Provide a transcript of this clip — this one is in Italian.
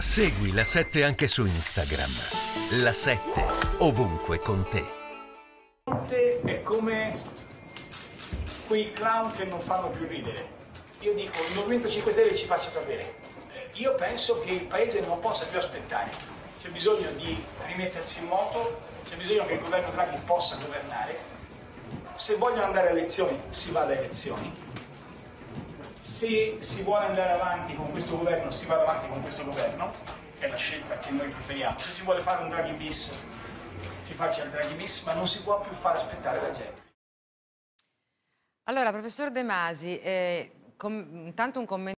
Segui la 7 anche su Instagram. La 7 ovunque con te. È come quei clown che non fanno più ridere. Io dico, il Movimento 5 Stelle ci faccia sapere. Eh, Io penso che il Paese non possa più aspettare. C'è bisogno di rimettersi in moto, c'è bisogno che il governo Draghi possa governare. Se vogliono andare alle elezioni, si va alle elezioni. Se si vuole andare avanti con questo governo, si va avanti con questo governo, che è la scelta che noi preferiamo. Se si vuole fare un Draghi bis, si faccia il Draghi bis, ma non si può più far aspettare la gente. Allora, professor De Masi, eh, intanto un commento.